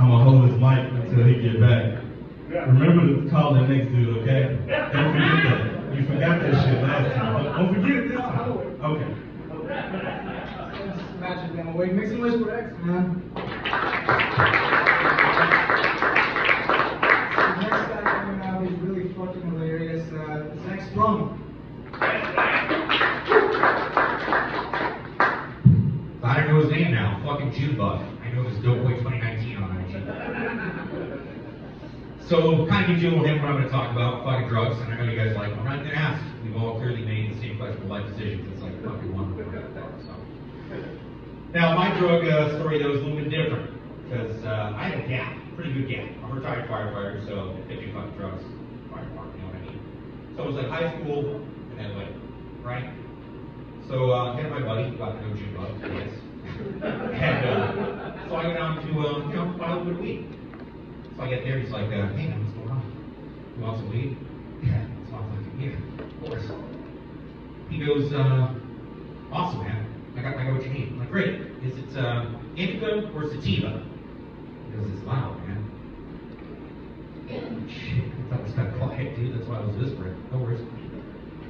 I'm gonna hold his mic until he get back. Remember to call that next dude, okay? Don't forget that. You forgot that shit last time. Don't- Don't forget it this time. Okay. Magic man, wait, make some noise for X, man. The next guy coming out is really fucking hilarious. Uh, Zach Sprung. I don't know his name now. Fucking June Buff. I know his Dope Boy 2019 on IG. So, kind of gives you a little what I'm going to talk about. Fucking drugs. And I know you guys like, I'm not going to ask. We've all clearly made the same questionable life decisions. It's like fucking one. So. Now, my drug uh, story, though, is a little bit different. Because uh, I had a gap. Pretty good gap. I'm a retired firefighter, so if you fucking drugs, fire department, you know what I mean? So it was like high school and then like, right? So uh, I had my buddy, got to know. and uh, so I went down to, uh, of weed. So I get there, he's like, uh, hey man, what's going on? You want some weed? Yeah, so I was like, yeah, of course. He goes, uh, awesome man, I got, I got what you need. I'm like, great. Is it uh, indica or sativa? He goes, it's loud, man. Shit, I thought it was kind of quiet, dude. That's why I was whispering. No worries.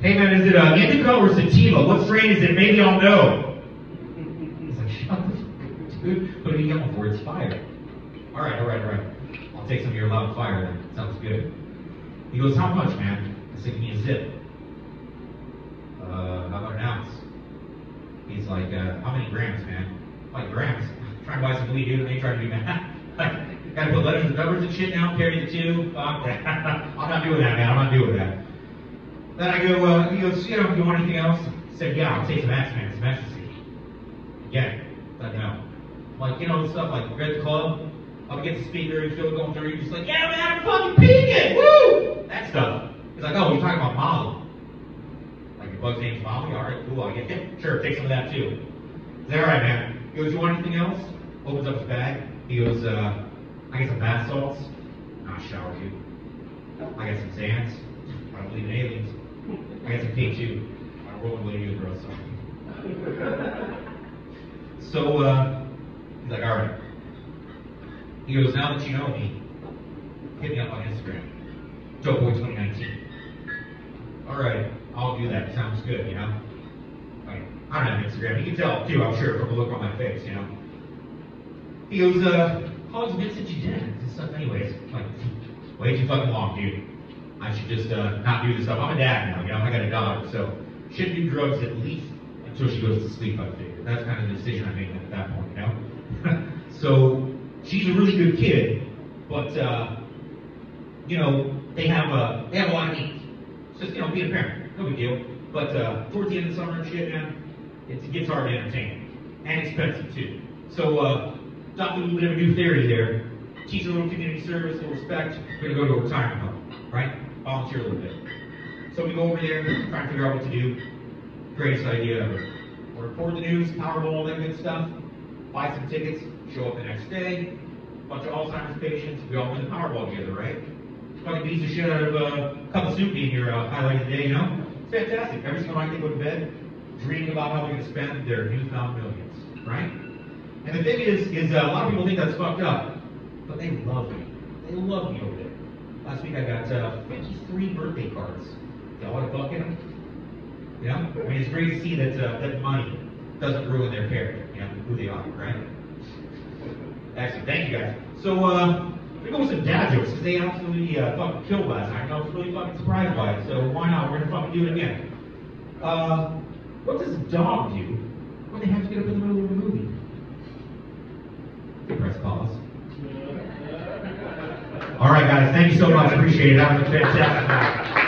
Hey man, is it uh, indica or sativa? What strain is it? Maybe I'll know. He's like, shut the fuck up, dude. What are you yelling for? It's fire. All right, all right, all right. I'll take some of your loud fire then. Sounds good. He goes, how much, man? I said, give me a zip. Uh, how about an ounce? He's like, uh, how many grams, man? I'm like, grams? trying to buy some weed, dude, and they trying to do math. like, gotta put letters and numbers and shit now, carry the two. Fuck that. I'm not doing that, man. I'm not doing that. Then I go, uh, he goes, you know, you want anything else? I said, yeah, I'll take some X, man. Some ecstasy. Again, doesn't know. Like, you know, stuff like Red the Club. I'll get the speaker, you feel it going through, just like, yeah, man, I'm fucking peaking! Woo! That stuff. He's like, oh, you're talking about Molly. Like, your bug's name's Molly? Alright, cool, I'll get it. Sure, take some of that too. Is that alright, man? He goes, you want anything else? Opens up his bag. He goes, uh, I get some bath salts. Not shower, dude. I got some Xans. I don't believe in aliens. I got some K2. I don't roll with you, bro, so. so, uh, he's like, alright. He goes, now that you know me, hit me up on Instagram. Doughboy 2019. Alright, I'll do that. Sounds good, you know? Like, I don't have Instagram. You can tell, too, I'm sure, from the look on my face, you know? He goes, uh, how long has it been since you did stuff anyways. Like, way too fucking long, dude. I should just, uh, not do this stuff. I'm a dad now, you know? I got a daughter, so shouldn't do drugs at least until she goes to sleep, I figure. That's kind of the decision I made at that point, you know? so, a really good kid, but, uh, you know, they have, uh, they have a lot of needs. Just, you know, being a parent, no big deal. But, uh, towards the end of the summer and shit, man, it gets hard to entertain. And expensive, too. So, uh, a little bit of a new theory there. Teach a little community service, a little respect. We're gonna go to a retirement home, right? Volunteer a little bit. So we go over there, try to figure out what to do. Greatest idea ever. We'll report the news, Powerball, all that good stuff. Buy some tickets, show up the next day. Bunch of Alzheimer's patients. We all win the Powerball together, right? Fucking beats the shit out of a cup of soup being your uh, the day, you know? It's fantastic. Every single night they go to bed, dreaming about how they're going to spend their newfound millions, right? And the thing is, is uh, a lot of people think that's fucked up, but they love me. They love me over there. Last week I got uh, 53 birthday cards. Y'all want to buck in them? Know? I mean, it's great to see that uh, that money doesn't ruin their character, you know, who they are, right? Excellent. Thank you guys. So, uh, we go with some dad jokes because they absolutely uh, fucking killed last night. and I was really fucking surprised by it. So why not? We're gonna fucking do it again. Uh, what does a dog do when they have to get up in the middle of a movie? Press pause. All right, guys. Thank you so much. Appreciate it. That was a fantastic night.